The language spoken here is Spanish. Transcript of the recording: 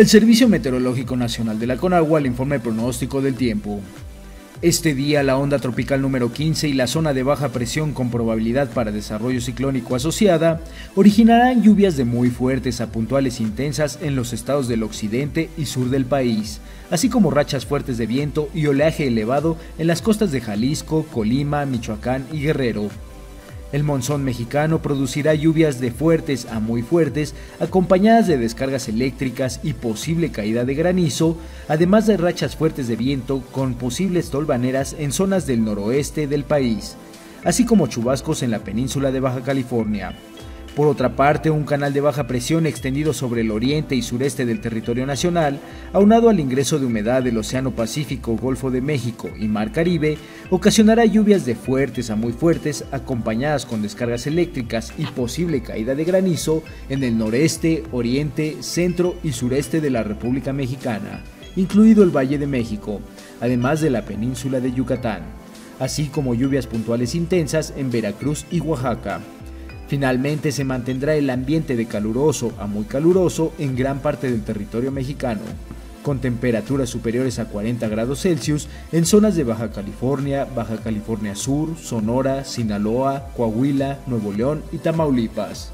El Servicio Meteorológico Nacional de la Conagua le informa el pronóstico del tiempo. Este día la onda tropical número 15 y la zona de baja presión con probabilidad para desarrollo ciclónico asociada originarán lluvias de muy fuertes a puntuales intensas en los estados del occidente y sur del país, así como rachas fuertes de viento y oleaje elevado en las costas de Jalisco, Colima, Michoacán y Guerrero. El monzón mexicano producirá lluvias de fuertes a muy fuertes, acompañadas de descargas eléctricas y posible caída de granizo, además de rachas fuertes de viento con posibles tolvaneras en zonas del noroeste del país, así como chubascos en la península de Baja California. Por otra parte, un canal de baja presión extendido sobre el oriente y sureste del territorio nacional, aunado al ingreso de humedad del Océano Pacífico, Golfo de México y Mar Caribe, ocasionará lluvias de fuertes a muy fuertes acompañadas con descargas eléctricas y posible caída de granizo en el noreste, oriente, centro y sureste de la República Mexicana, incluido el Valle de México, además de la península de Yucatán, así como lluvias puntuales intensas en Veracruz y Oaxaca. Finalmente se mantendrá el ambiente de caluroso a muy caluroso en gran parte del territorio mexicano, con temperaturas superiores a 40 grados Celsius en zonas de Baja California, Baja California Sur, Sonora, Sinaloa, Coahuila, Nuevo León y Tamaulipas.